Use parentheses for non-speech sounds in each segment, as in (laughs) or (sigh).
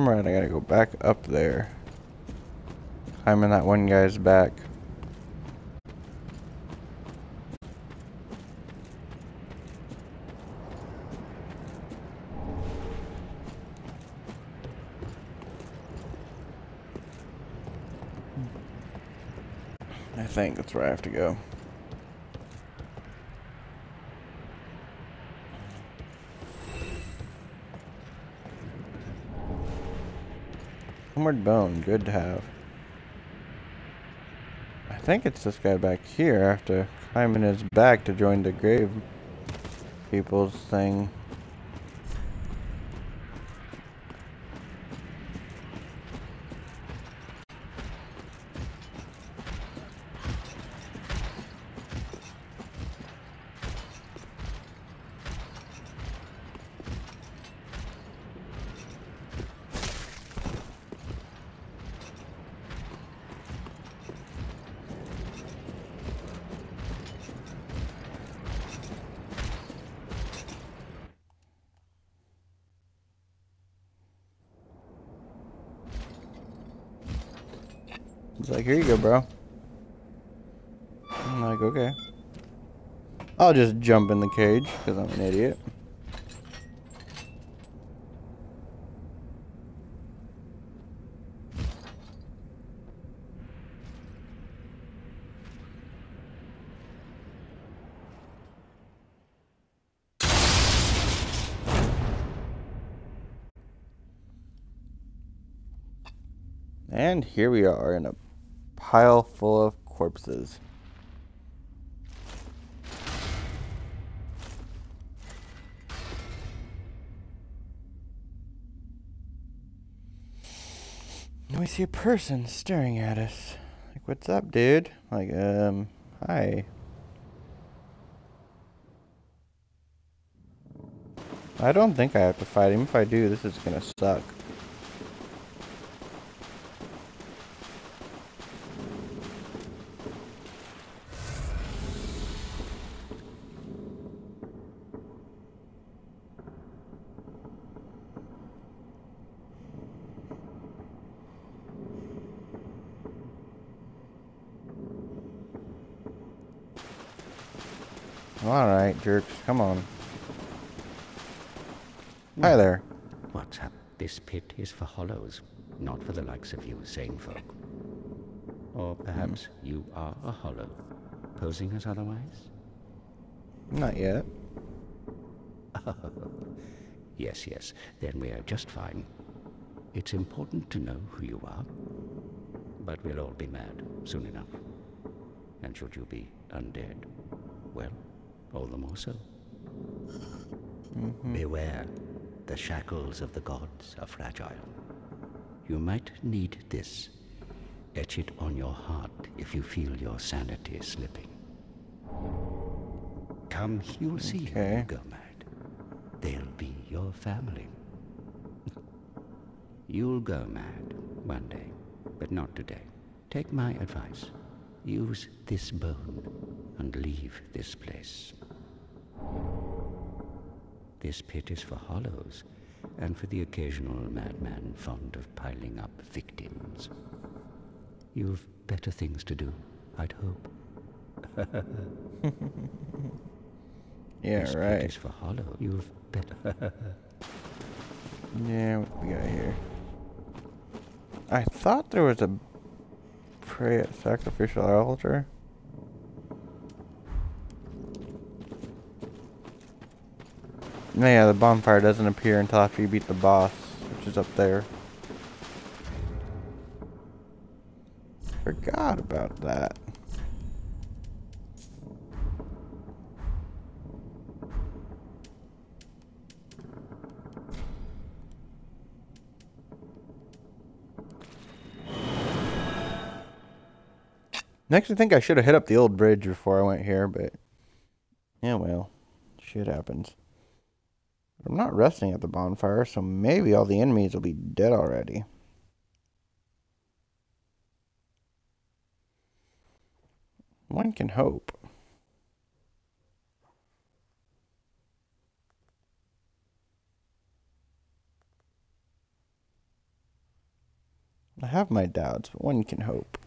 I'm right, I gotta go back up there. Climbing that one guy's back. I think that's where I have to go. Homeward bone, good to have. I think it's this guy back here. after have to climb in his back to join the grave people's thing. Like, here you go, bro. I'm like, okay. I'll just jump in the cage, because I'm an idiot. And here we are in a pile full of corpses. We see a person staring at us. Like, what's up, dude? Like, um, hi. I don't think I have to fight him. If I do, this is gonna suck. Alright, jerks, come on. Hi there. What's up? This pit is for hollows, not for the likes of you sane folk. Or perhaps hmm. you are a hollow, posing as otherwise? Not yet. (laughs) Yes, yes, then we are just fine. It's important to know who you are, but we'll all be mad soon enough. And should you be undead, well, all the more so. Mm-hmm. Beware, the shackles of the gods are fragile. You might need this. Etch it on your heart if you feel your sanity slipping. Come, you'll see Okay. you go mad. They'll be your family. (laughs) You'll go mad one day, but not today. Take my advice. Use this bone and leave this place. This pit is for hollows and for the occasional madman fond of piling up victims. You've better things to do, I'd hope. (laughs) Yeah, this pit right. is for hollow. You've better. (laughs) Yeah, what we got here? I thought there was a pray at sacrificial altar. Yeah, the bonfire doesn't appear until after you beat the boss, which is up there. Forgot about that. Next, I think I should have hit up the old bridge before I went here, but yeah, well, shit happens. I'm not resting at the bonfire, so maybe all the enemies will be dead already. One can hope. I have my doubts, but one can hope.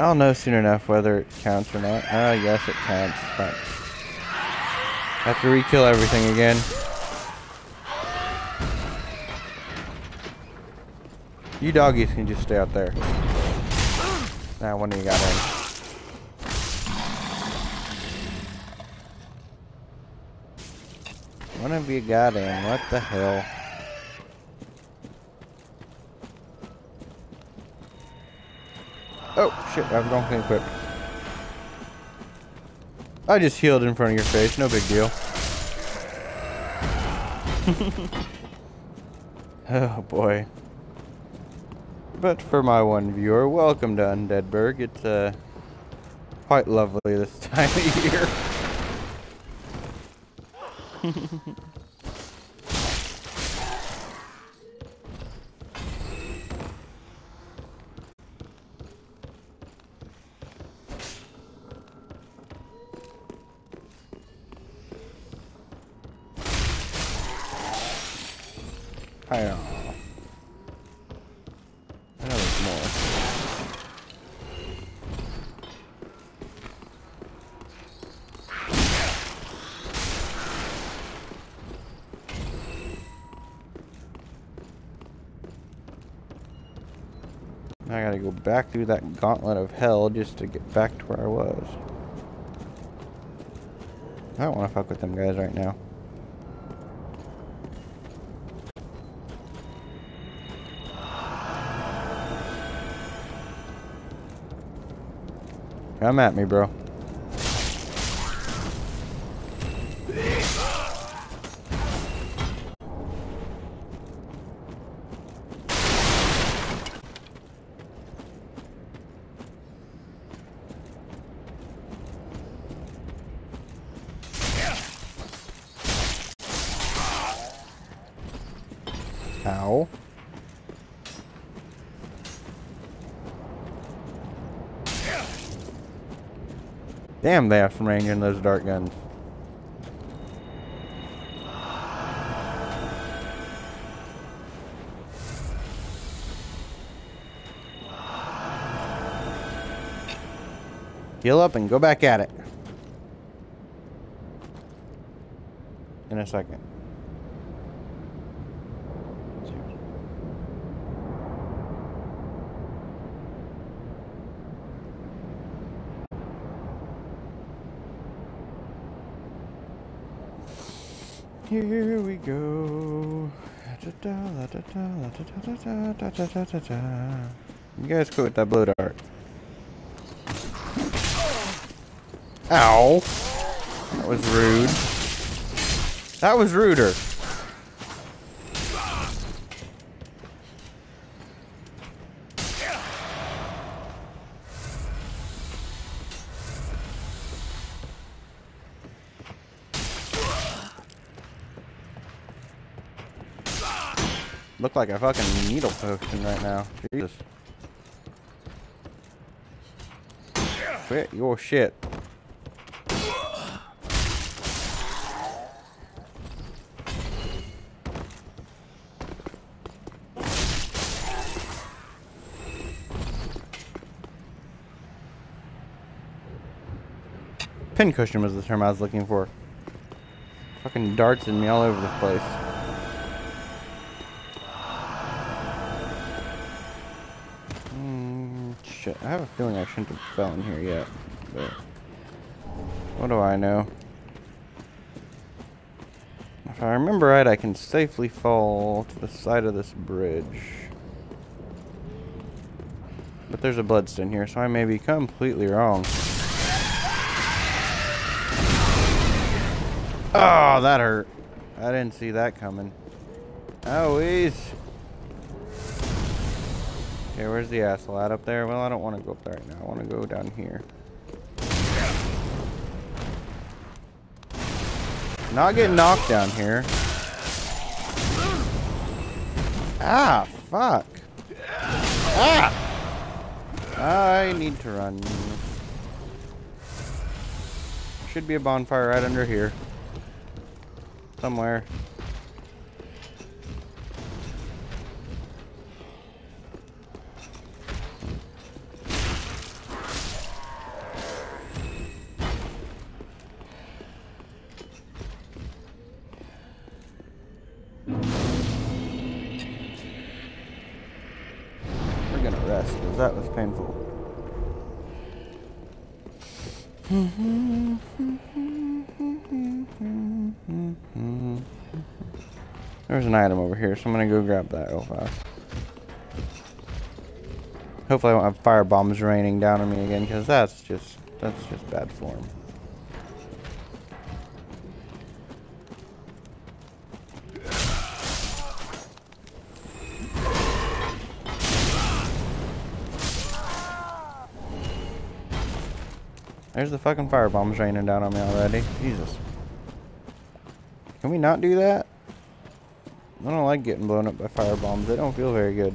I'll know soon enough whether it counts or not. Ah, yes, it counts. Fuck. Have to re-kill everything again. You doggies can just stay out there. Now, one of you got in. One of you got in. What the hell? Oh, shit. I was wrong thing equipped. I just healed in front of your face. No big deal. (laughs) oh, boy. But for my one viewer, welcome to Undeadburg. It's uh, quite lovely this (laughs) time of year. (laughs) I know. I know there's more. I gotta go back through that gauntlet of hell just to get back to where I was. I don't want to fuck with them guys right now. Come at me, bro. Ow. Damn, they have some range in those dart guns. Heal up and go back at it. In a second. Here we go. You guys quit that blow dart. Ow. That was rude. That was ruder. Look like a fucking needle potion right now. Jesus. Quit your shit. Pincushion was the term I was looking for. Fucking darts in me all over the place. Shit, I have a feeling I shouldn't have fell in here yet, but what do I know? If I remember right, I can safely fall to the side of this bridge. But there's a bloodstain here, so I may be completely wrong. Oh, that hurt. I didn't see that coming. Owies. Okay, where's the asshole at up there? Well, I don't want to go up there right now. I want to go down here. Not getting knocked down here. Ah, fuck. Ah! I need to run. Should be a bonfire right under here. Somewhere. Painful. There's an item over here, so I'm gonna go grab that real fast. Hopefully I won't have fire bombs raining down on me again, because that's just, that's just bad form. There's the fucking fire bombs raining down on me already. Jesus. Can we not do that? I don't like getting blown up by fire bombs. They don't feel very good.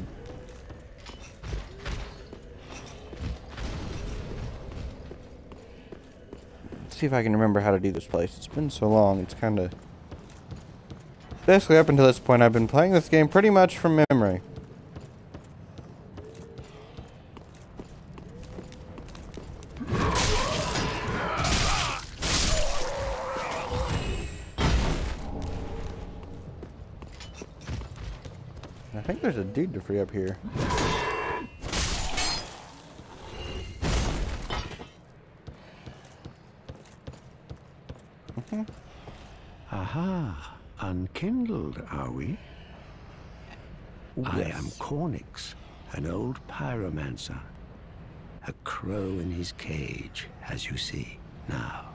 Let's see if I can remember how to do this place. It's been so long, it's kind of... Basically, up until this point, I've been playing this game pretty much from memory. Dude to free up here. Mm-hmm. Aha, unkindled, are we? I am Cornyx, an old pyromancer. A crow in his cage, as you see now.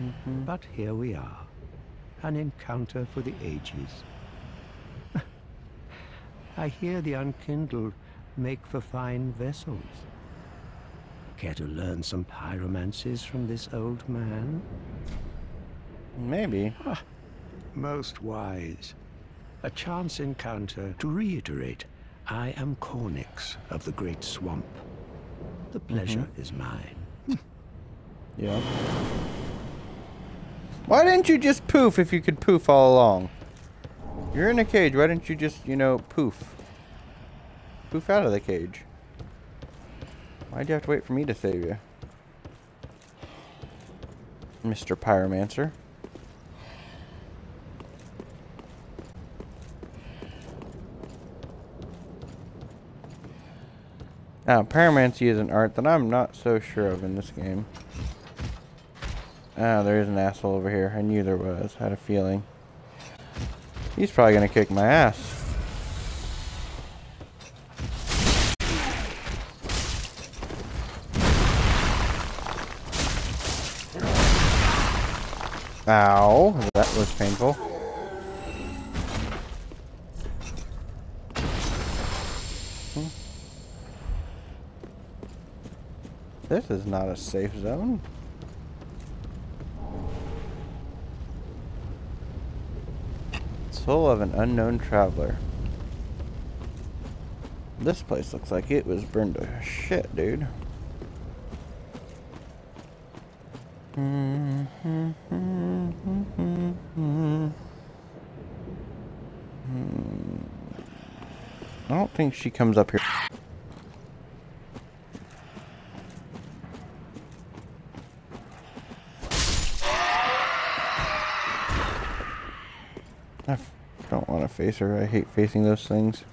Mm-hmm. But here we are, an encounter for the ages. I hear the unkindled make for fine vessels. Care to learn some pyromancies from this old man? Maybe. Ah, most wise. A chance encounter to reiterate, I am Cornyx of the Great Swamp. The mm-hmm. pleasure is mine. (laughs) Yeah. Why didn't you just poof if you could poof all along? You're in a cage. Why didn't you just, you know, poof? Poof out of the cage. Why'd you have to wait for me to save you? Mr. Pyromancer. Now, pyromancy is an art that I'm not so sure of in this game. Ah, there is an asshole over here. I knew there was. I Had a feeling. He's probably gonna kick my ass. Ow, that was painful. Hmm. This is not a safe zone. Soul of an unknown traveler. This place looks like it was burned to shit, dude. I don't think she comes up here. I f- don't want to face. I hate facing those things.